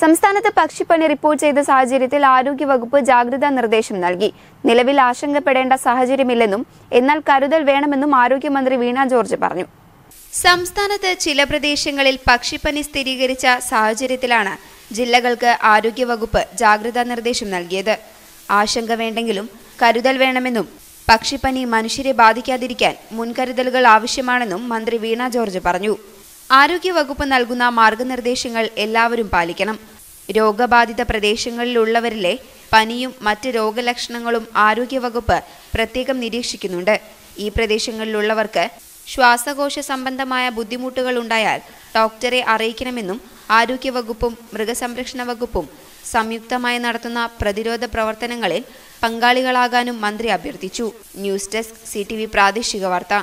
സംസ്ഥാനത്ത് പക്ഷിപ്പനി റിപ്പോർട്ട് ചെയ്ത സാഹചര്യത്തിൽ ആരോഗ്യവകുപ്പ് ജാഗ്രതാ നിർദ്ദേശം നൽകി. നിലവിൽ ആശങ്കപ്പെടേണ്ട സാഹചര്യമില്ലെന്നും എന്നാൽ കരുതൽ വേണമെന്നും ആരോഗ്യമന്ത്രി വീണ ജോർജ് പറഞ്ഞു. സംസ്ഥാനത്ത് ചില പ്രദേശങ്ങളിൽ പക്ഷിപ്പനി സ്ഥിരീകരിച്ച സാഹചര്യത്തിലാണ് ജില്ലകൾക്ക് ആരോഗ്യവകുപ്പ് ജാഗ്രതാ നിർദ്ദേശം നൽകിയത്. ആശങ്ക വേണ്ടെങ്കിലും കരുതൽ വേണമെന്നും പക്ഷിപ്പനി മനുഷ്യരെ ബാധിക്കാതിരിക്കാൻ മുൻകരുതലുകൾ ആവശ്യമാണെന്നും മന്ത്രി വീണ ജോർജ് പറഞ്ഞു. ആരോഗ്യവകുപ്പ് നൽകുന്ന മാർഗനിർദ്ദേശങ്ങൾ എല്ലാവരും പാലിക്കണം. രോഗബാധിത പ്രദേശങ്ങളിലുള്ളവരിലെ പനിയും മറ്റ് രോഗലക്ഷണങ്ങളും ആരോഗ്യവകുപ്പ് പ്രത്യേകം നിരീക്ഷിക്കുന്നുണ്ട്. ഈ പ്രദേശങ്ങളിലുള്ളവർക്ക് ശ്വാസകോശ സംബന്ധമായ ബുദ്ധിമുട്ടുകൾ ഉണ്ടായാൽ ഡോക്ടറെ അറിയിക്കണമെന്നും ആരോഗ്യവകുപ്പും മൃഗസംരക്ഷണ വകുപ്പും സംയുക്തമായി നടത്തുന്ന പ്രതിരോധ പ്രവർത്തനങ്ങളിൽ പങ്കാളികളാകാനും മന്ത്രി അഭ്യർത്ഥിച്ചു. ന്യൂസ് ഡെസ്ക് സി പ്രാദേശിക വാർത്ത.